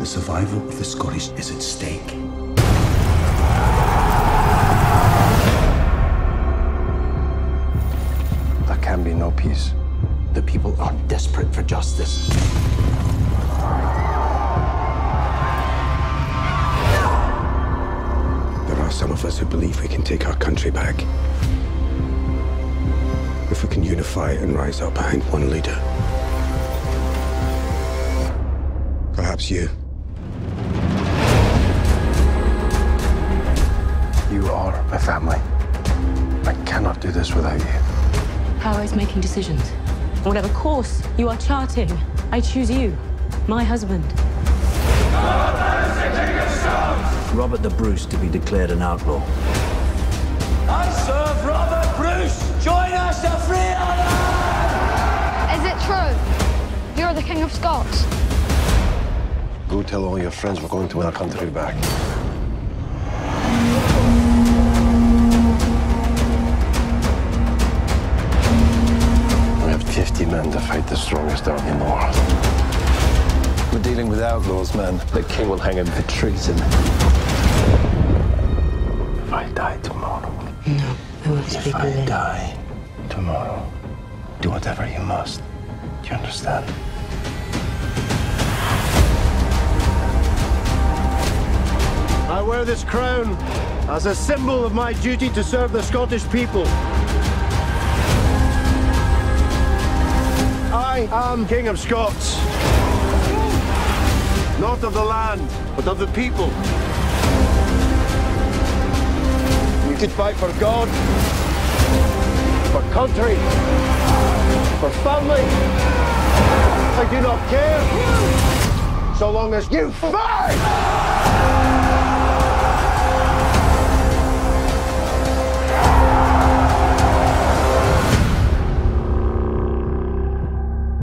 The survival of the Scottish is at stake. There can be no peace. The people are desperate for justice. There are some of us who believe we can take our country back. If we can unify and rise up behind one leader. Perhaps you. I cannot do this without you. Power is making decisions. Whatever course you are charting, I choose you, my husband. Robert the Bruce to be declared an outlaw. I serve Robert Bruce. Join us to free Ireland. Is it true? You're the King of Scots. Go tell all your friends we're going to win our country back. To fight the strongest army in the world. We're dealing with outlaws, man. The king will hang him for treason. If I die tomorrow, No, I want to if I with die tomorrow, do whatever you must. Do you understand? I wear this crown as a symbol of my duty to serve the Scottish people. I am King of Scots. Not of the land, but of the people. You could fight for God, for country, for family. I do not care. So long as you fight!